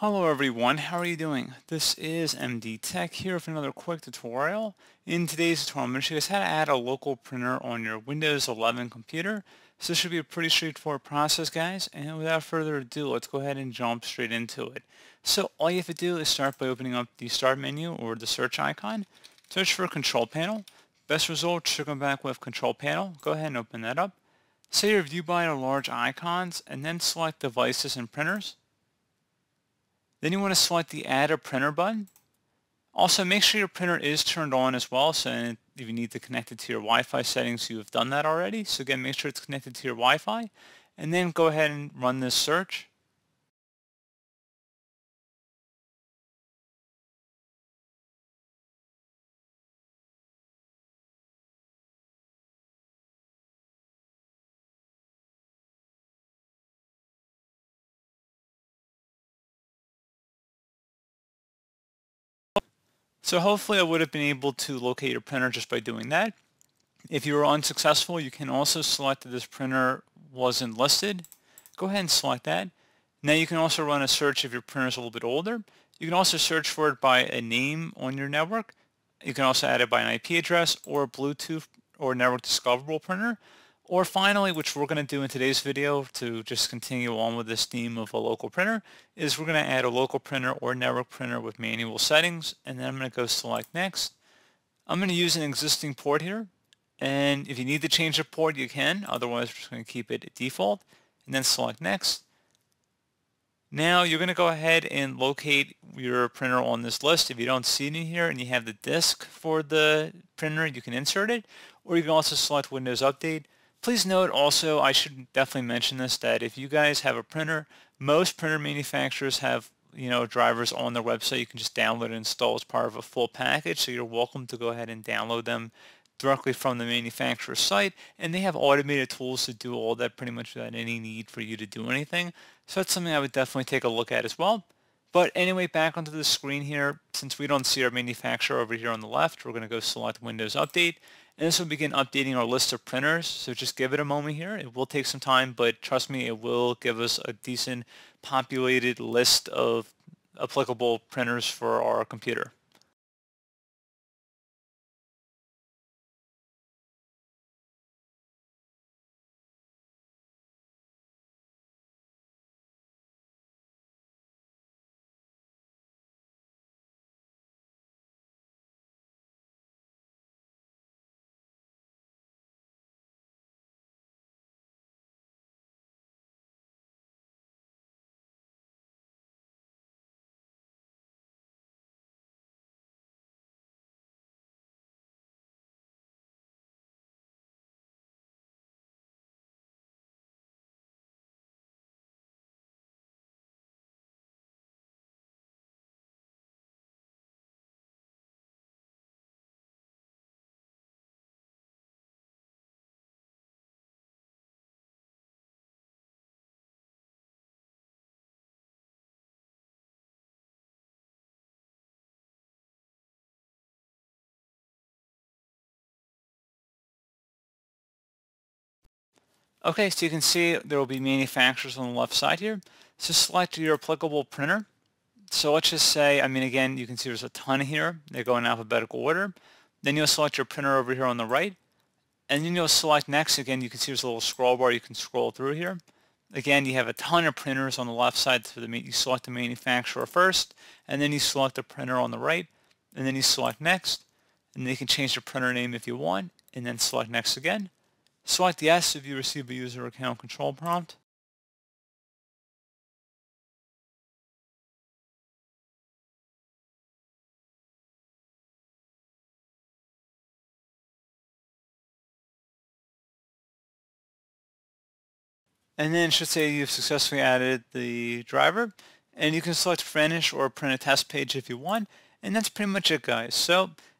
Hello everyone, how are you doing? This is MD Tech here with another quick tutorial. In today's tutorial, I'm going to show you guys how to add a local printer on your Windows 11 computer. So this should be a pretty straightforward process guys, and without further ado, let's go ahead and jump straight into it. So all you have to do is start by opening up the Start menu or the search icon. Search for Control Panel. Best result should come back with Control Panel. Go ahead and open that up. Say your view by large icons, and then select Devices and Printers. Then you want to select the Add a Printer button. Also, make sure your printer is turned on as well, so if you need to connect it to your Wi-Fi settings, you have done that already. So again, make sure it's connected to your Wi-Fi, and then go ahead and run this search. So hopefully I would have been able to locate your printer just by doing that. If you were unsuccessful, you can also select that this printer wasn't listed. Go ahead and select that. Now you can also run a search if your printer is a little bit older. You can also search for it by a name on your network. You can also add it by an IP address or Bluetooth or network discoverable printer. Or finally, which we're going to do in today's video to just continue on with this theme of a local printer, is we're going to add a local printer or network printer with manual settings, and then I'm going to go select next. I'm going to use an existing port here, and if you need to change the port, you can. Otherwise, we're just going to keep it default, and then select next. Now you're going to go ahead and locate your printer on this list. If you don't see it in here and you have the disk for the printer, you can insert it, or you can also select Windows Update. Please note also, I should definitely mention this, that if you guys have a printer, most printer manufacturers have you know drivers on their website you can just download and install as part of a full package. So you're welcome to go ahead and download them directly from the manufacturer's site and they have automated tools to do all that pretty much without any need for you to do anything. So that's something I would definitely take a look at as well. But anyway back onto the screen here. Since we don't see our manufacturer over here on the left we're going to go select Windows Update and this will begin updating our list of printers. So just give it a moment here. It will take some time, but trust me, it will give us a decent populated list of applicable printers for our computer. Okay, so you can see there will be manufacturers on the left side here. So select your applicable printer. So let's just say, I mean, again, you can see there's a ton here. They go in alphabetical order. Then you'll select your printer over here on the right. And then you'll select next. Again, you can see there's a little scroll bar. You can scroll through here. Again, you have a ton of printers on the left side. So the, you select the manufacturer first, and then you select the printer on the right, and then you select next. And then you can change the printer name if you want, and then select next again. Select yes if you receive a user account control prompt. And then it should say you've successfully added the driver. And you can select finish or print a test page if you want. And that's pretty much it, guys. So